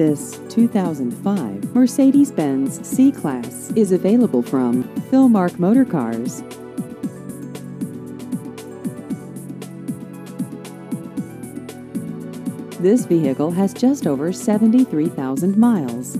This 2005 Mercedes-Benz C-Class is available from Philmark Motor Cars. This vehicle has just over 73,000 miles.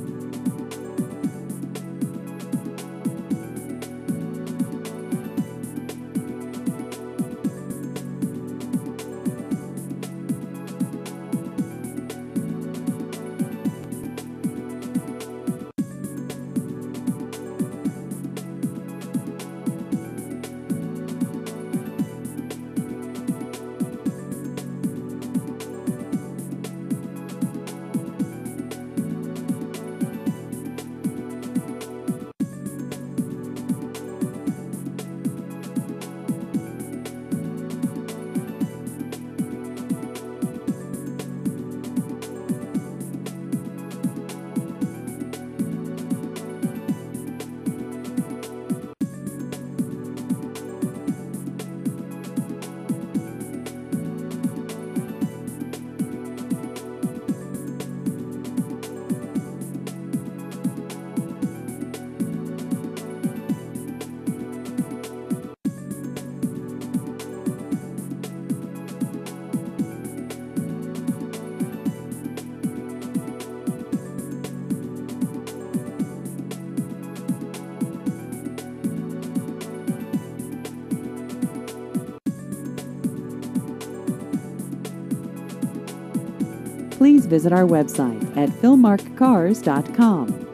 Please visit our website at philmarkcars.com.